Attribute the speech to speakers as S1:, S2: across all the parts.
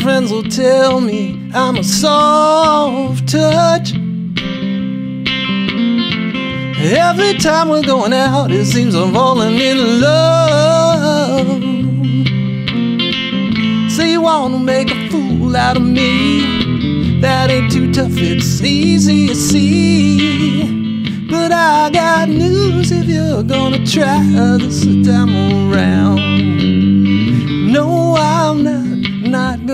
S1: friends will tell me I'm a soft touch. Every time we're going out, it seems I'm falling in love. Say you wanna make a fool out of me. That ain't too tough, it's easy to see. But I got news if you're gonna try this time around.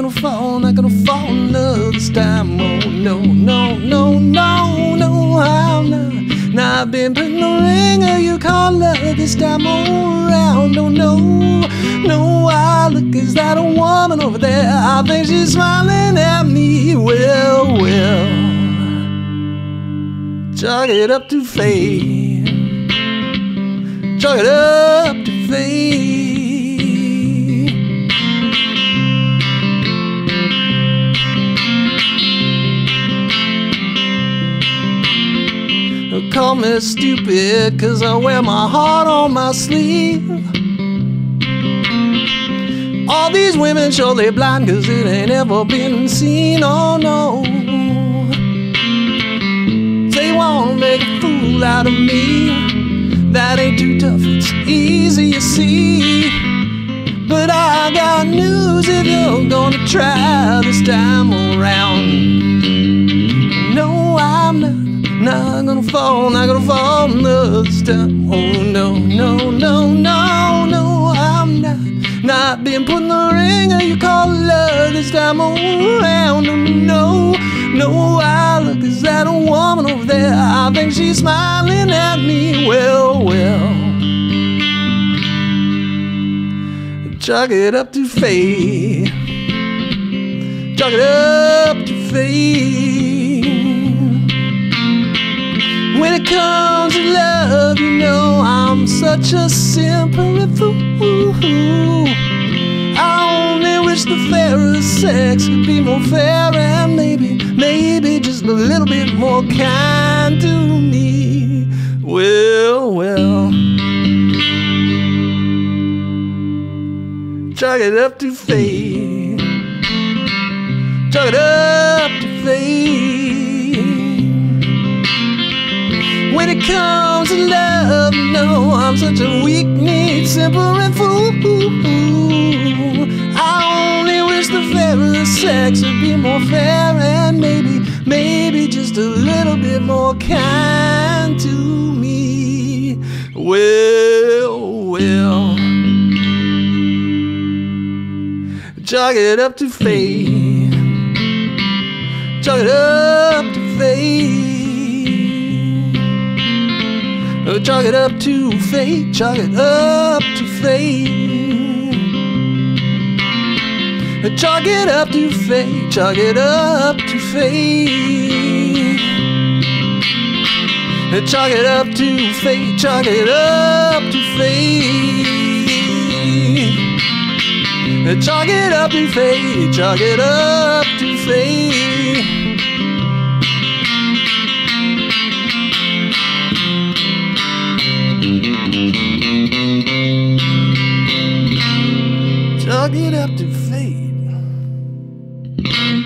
S1: Gonna fall, not gonna fall in love this time. Oh, no, no, no, no, no, I'm not. Not been putting the ring or your collar this time around. Oh, no, no, I look, is that a woman over there? I think she's smiling at me. Well, well, chalk it up to fate. Chalk it up to fate. Call me stupid, cause I wear my heart on my sleeve. All these women show they blind, cause it ain't ever been seen, oh no. They wanna make a fool out of me. That ain't too tough, it's easy to see. But I got news if you're gonna try this time around. Not gonna fall, not gonna fall this time. Oh no, no, no, no, no, I'm not. Not being put putting the ring or you call love this time around. Oh, no, no, I look, is that a woman over there? I think she's smiling at me. Well, well. Chalk it up to fate. Chalk it up to fate. Comes to love, you know I'm such a simple fool. I only wish the fairer sex could be more fair and maybe, maybe just a little bit more kind to me. Well, well. Chalk it up to fate. Chalk it up When it comes to love, know I'm such a weak need, simple and fool. I only wish the fairer sex would be more fair and maybe, maybe just a little bit more kind to me. Well, well. Chalk it up to fate. Chalk it up to fate. Chalk it up to fate, chalk it up to fate. Chalk it up to fate, chalk it up to fate. Chalk it up to fate, chalk it up to fate. Chalk it up to fate, chalk it up to fate. Chalk